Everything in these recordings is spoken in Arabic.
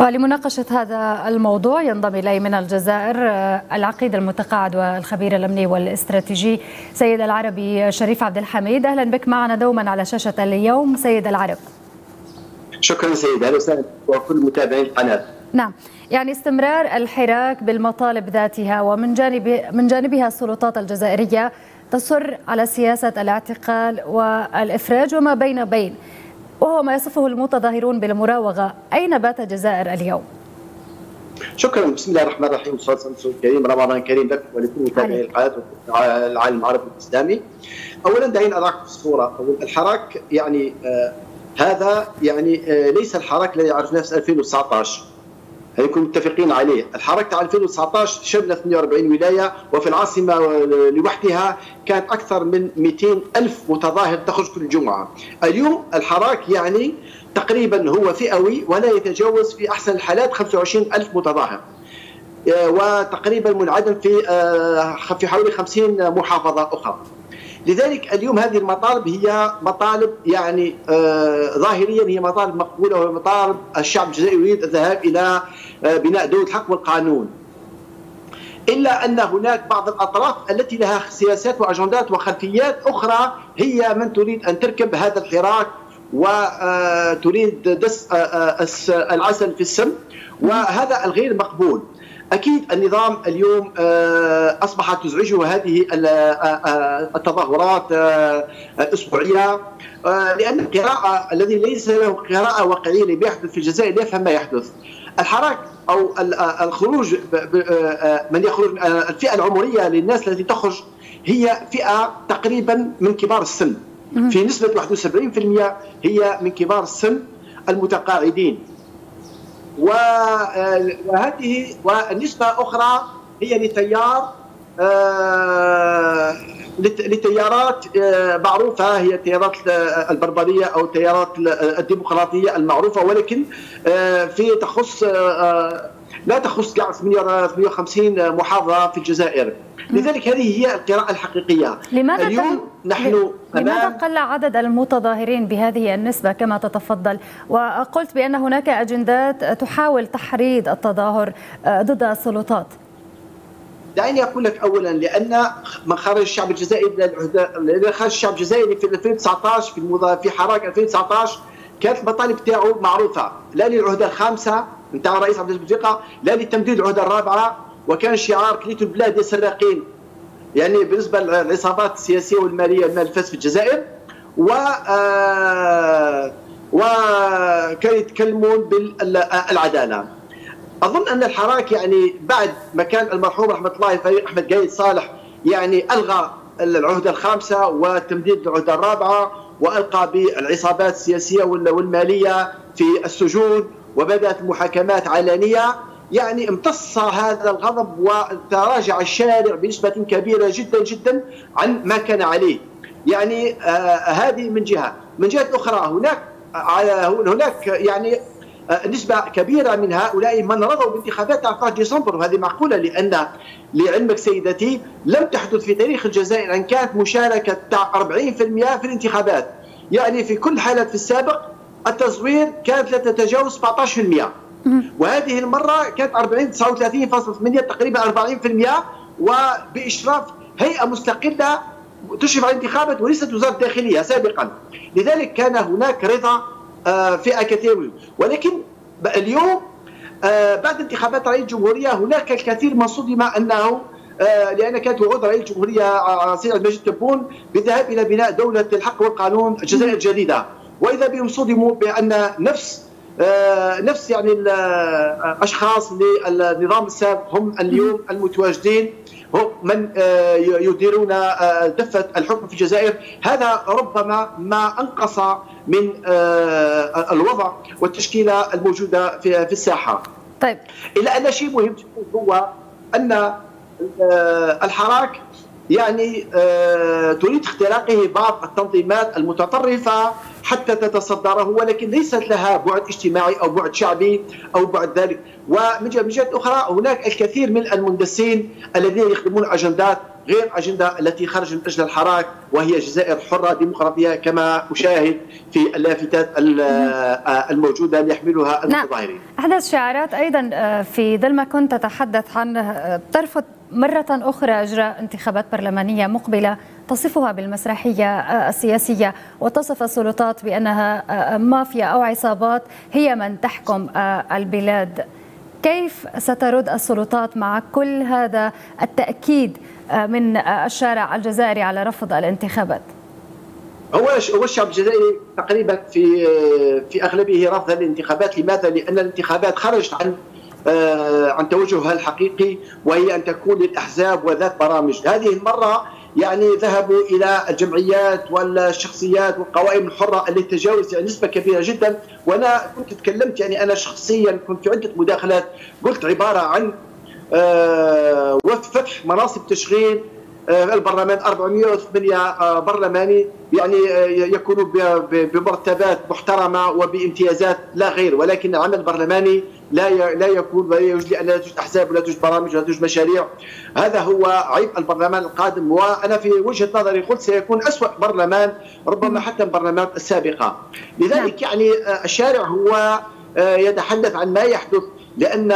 ولمناقشة هذا الموضوع ينضم إلي من الجزائر العقيد المتقاعد والخبير الأمني والاستراتيجي سيد العربي شريف عبد الحميد. أهلا بك معنا دوما على شاشة اليوم. سيد العرب. شكرا سيد. أهلا وسهلا. وكل متابعين القناة. نعم. يعني استمرار الحراك بالمطالب ذاتها ومن جانب من جانبها السلطات الجزائرية تصر على سياسة الاعتقال والإفراج وما بين بين. وهو ما يصفه المتظاهرون بالمراوغة. أين بات الجزائر اليوم؟ شكرا. بسم الله الرحمن الرحيم. والصلاه والسلام الكريم رمضان كريم لك ولكل متابعي القناة العالم العربي الإسلامي. اولا دعينا اضعك في الصورة الحراك يعني آه هذا يعني آه ليس الحراك الذي عرفناه في 2019 هنكون متفقين عليه. الحراك تاع 2019 شمل 48 ولاية وفي العاصمة لوحدها كان أكثر من 200 ألف متظاهر تخرج كل جمعة. اليوم الحراك يعني تقريبا هو فئوي ولا يتجاوز في أحسن الحالات 25 ألف متظاهر. وتقريبا منعدم في في حوالي 50 محافظة أخرى. لذلك اليوم هذه المطالب هي مطالب يعني آه ظاهريا هي مطالب مقبولة وهي مطالب الشعب الجزائري يريد الذهاب إلى آه بناء دولة الحق والقانون. إلا أن هناك بعض الأطراف التي لها سياسات وأجندات وخلفيات أخرى هي من تريد أن تركب هذا الحراك وتريد دس العسل في السم وهذا الغير مقبول. أكيد النظام اليوم أصبحت تزعجه هذه التظاهرات الأسبوعية لأن القراءة الذي ليس له قراءة واقعية اللي بيحدث في الجزائر يفهم ما يحدث. الحراك أو الخروج من يخرج الفئة العمرية للناس التي تخرج هي فئة تقريبا من كبار السن في نسبة 71% هي من كبار السن المتقاعدين. وهذه والنسبة أخرى هي لتيار لتيارات معروفة هي التيارات البربرية أو التيارات الديمقراطية المعروفة ولكن في تخص لا تخص كاع 58 محافظة في الجزائر. لذلك هذه هي القراءة الحقيقية. لماذا اليوم نحن لماذا قل عدد المتظاهرين بهذه النسبة كما تتفضل؟ وقلت بأن هناك أجندات تحاول تحريض التظاهر ضد السلطات. دعيني أقول لك اولا لأن من خرج الشعب الجزائري لأن خرج الشعب الجزائري في 2019 في في حراك 2019 كانت المطالب تاعو معروفة. لا للعهدة الخامسة نتاع الرئيس عبد بوتفليقه لا لتمديد العهدة الرابعة وكان شعار كليتوا البلاد يا سراقين. يعني بالنسبة للعصابات السياسية والمالية المال الفاسد في الجزائر و وكانوا يتكلمون بالعدالة. أظن أن الحراك يعني بعد ما كان المرحوم رحمة الله فريق أحمد قايد صالح يعني ألغى العهدة الخامسة وتمديد العهدة الرابعة وألقى بالعصابات السياسية والمالية في السجون وبدأت المحاكمات علانيه يعني امتص هذا الغضب وتراجع الشارع بنسبة كبيرة جدا جدا عن ما كان عليه. يعني آه هذه من جهة. من جهة أخرى هناك آه هناك يعني نسبة كبيرة من هؤلاء من رضوا بانتخابات 14 ديسمبر. وهذه معقولة لأن لعلمك سيدتي لم تحدث في تاريخ الجزائر أن كانت مشاركة 40% في الانتخابات. يعني في كل حالة في السابق التصوير كانت لا تتجاوز 17% وهذه المرة كانت 40 39.8 تقريبا 40% وبإشراف هيئة مستقلة تشرف على الانتخابات وليست وزارة الداخلية سابقا. لذلك كان هناك رضا فئة كثيرة. ولكن اليوم بعد انتخابات رئيس الجمهورية هناك الكثير من صدم أنه لأن كانت وعود رئيس الجمهورية سيد عبد المجيد تبون بالذهاب إلى بناء دولة الحق والقانون الجزائر الجديدة. وإذا بهم صدموا بأن نفس نفس يعني الاشخاص للنظام السابق هم اليوم المتواجدين هم من يديرون دفة الحكم في الجزائر. هذا ربما ما أنقص من الوضع والتشكيلة الموجودة في الساحة. طيب. إلا أن شيء مهم هو أن الحراك يعني تريد اختراقه بعض التنظيمات المتطرفة حتى تتصدره ولكن ليست لها بعد اجتماعي أو بعد شعبي أو بعد ذلك ومن جهة أخرى هناك الكثير من المندسين الذين يخدمون أجندات غير أجندة التي خرج من أجل الحراك وهي جزائر حره ديمقراطيه كما أشاهد في اللافتات الموجودة اللي يحملها المتظاهرين. نعم. أحدث شعارات أيضا في ظل ما كنت تتحدث عنه ترفض مرة أخرى إجراء انتخابات برلمانية مقبلة تصفها بالمسرحية السياسية وتصف السلطات بأنها مافيا أو عصابات هي من تحكم البلاد كيف سترد السلطات مع كل هذا التأكيد من الشارع الجزائري على رفض الانتخابات؟ هو هو الشعب الجزائري تقريبا في في أغلبه رفض الانتخابات لماذا؟ لأن الانتخابات خرجت عن عن توجهها الحقيقي وهي أن تكون للأحزاب وذات برامج، هذه المرة يعني ذهبوا إلى الجمعيات والشخصيات والقوائم الحرة اللي تجاوزت يعني نسبة كبيرة جدا. وأنا كنت تكلمت يعني أنا شخصيا كنت في عده مداخلات قلت عبارة عن فتح مناصب تشغيل البرلمان 408 برلماني يعني يكونوا بمرتبات محترمة وبامتيازات لا غير ولكن العمل البرلماني لا لا يكون ولا يوجد لا توجد أحزاب ولا توجد برامج ولا توجد مشاريع. هذا هو عيب البرلمان القادم وأنا في وجهة نظري قلت سيكون أسوأ برلمان ربما حتى البرلمانات السابقة. لذلك يعني الشارع هو يتحدث عن ما يحدث لأن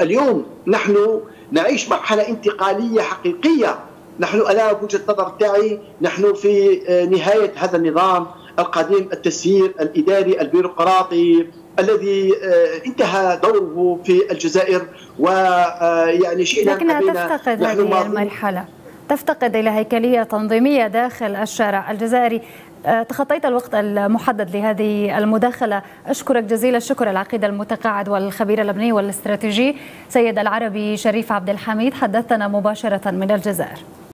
اليوم نحن نعيش مرحلة انتقالية حقيقية. نحن أنا وجهة النظر تاعي نحن في نهاية هذا النظام القديم التسيير الإداري البيروقراطي الذي انتهى دوره في الجزائر ويعني شئنا لكنها تفتقد هذه المرحلة تفتقد إلى هيكلية تنظيمية داخل الشارع الجزائري. تخطيت الوقت المحدد لهذه المداخلة. أشكرك جزيل الشكر العقيد المتقاعد والخبير اللبني والاستراتيجي سيد العربي شريف عبد الحميد. حدثنا مباشرة من الجزائر.